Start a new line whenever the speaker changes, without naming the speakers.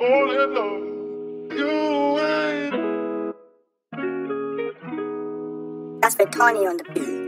All in love. You ain't.
That's for on the beat.